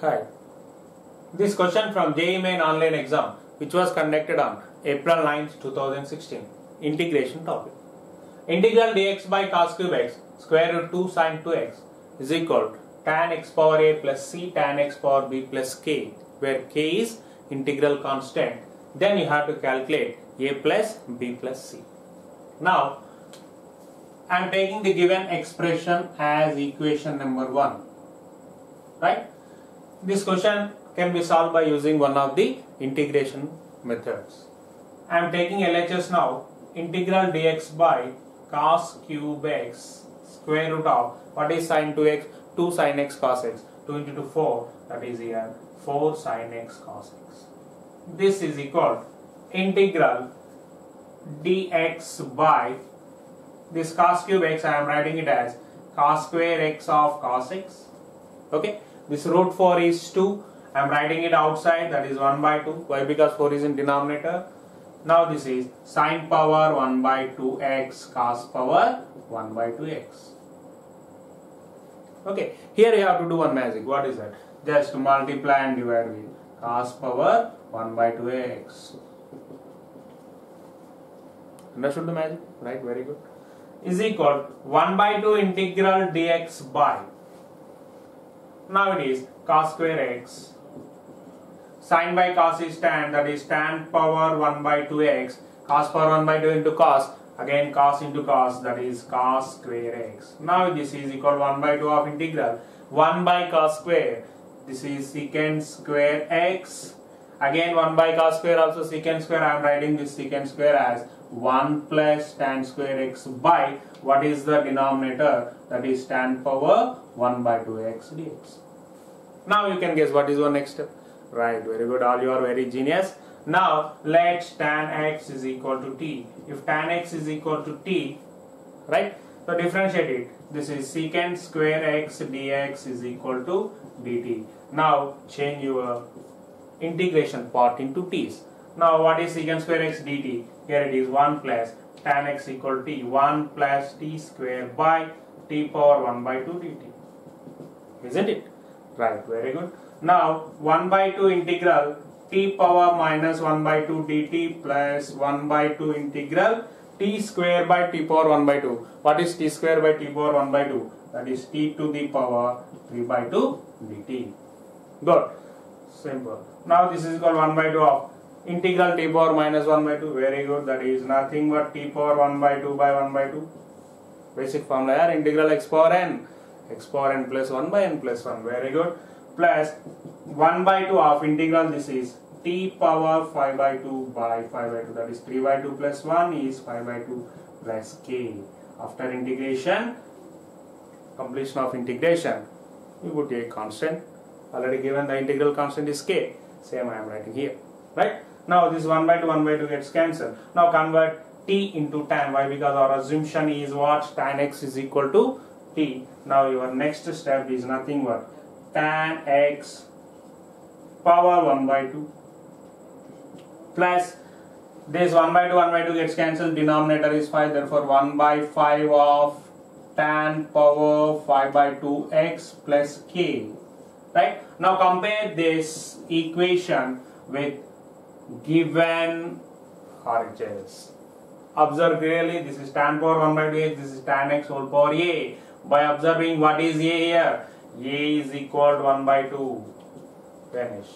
Hi. This question from JEE Main online exam which was conducted on April 9th 2016 integration topic. Integral dx by cos cube x square root 2 sin 2x is equal to tan x power a plus c tan x power b plus k where k is integral constant then you have to calculate a plus b plus c. Now I am taking the given expression as equation number 1 right this question can be solved by using one of the integration methods. I am taking LHS now. Integral dx by cos cube x square root of what is sin 2x 2 sin x cos x. 2 into 2 4 that is here. 4 sin x cos x. This is equal integral dx by this cos cube x. I am writing it as cos square x of cos x. Okay this root 4 is 2 I am writing it outside. That is 1 by 2 why? Because 4 is in denominator. Now this is sine power 1 by 2x cos power 1 by 2x okay. Here you have to do one magic. What is that? Just to multiply and divide with cos power 1 by 2x understood the magic? Right? Very good. Is equal 1 by 2 integral dx by now it is cos square x. Sine by cos is tan that is tan power 1 by 2x cos power 1 by 2 into cos again cos into cos that is cos square x. Now this is equal 1 by 2 of integral. 1 by cos square. This is secant square x. Again 1 by cos square also secant square. I am writing this secant square as 1 plus tan square x by what is the denominator? That is tan power 1 by 2x dx. Now you can guess what is our next step. Right very good. All you are very genius. Now let tan x is equal to t. If tan x is equal to t right? So differentiate it. This is secant square x dx is equal to dt. Now change your integration part into t's. Now what is secant square x dt? Here it is 1 plus tan x equal to t. 1 plus t square by t power 1 by 2 dt isn't it? Right very good. Now 1 by 2 integral t power minus 1 by 2 dt plus 1 by 2 integral t square by t power 1 by 2 what is t square by t power 1 by 2 that is t to the power 3 by 2 dt. Good. Simple. Now this is equal 1 by 2 of integral t power minus 1 by 2 very good. That is nothing but t power 1 by 2 by 1 by 2 basic formula here integral x power n x power n plus 1 by n plus 1 very good. Plus 1 by 2 of integral. This is t power 5 by 2 by 5 by 2 that is 3 by 2 plus 1 is 5 by 2 plus k. After integration completion of integration we would take constant. Already given the integral constant is k. Same I am writing here. Right? Now this 1 by 2 1 by 2 gets cancelled. Now convert t into tan. Why? Because our assumption is what? Tan x is equal to t. Now your next step is nothing but tan x power 1 by 2 plus this 1 by 2 1 by 2 gets cancelled. Denominator is 5 therefore 1 by 5 of tan power 5 by 2 x plus k. Right? Now compare this equation with given RHS observe clearly this is tan power 1 by 2 x this is tan x whole power a by observing what is a here. A is equal to 1 by 2 finish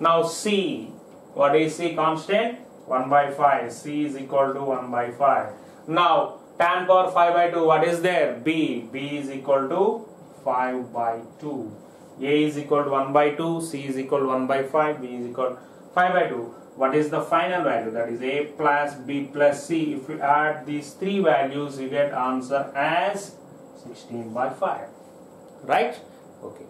now c what is c constant? 1 by 5 c is equal to 1 by 5 now tan power 5 by 2 what is there? B. B is equal to 5 by 2 a is equal to 1 by 2 c is equal to 1 by 5 b is equal to 5 by 2 what is the final value? That is a plus b plus c. If we add these three values you get answer as 16 by 5 right? Okay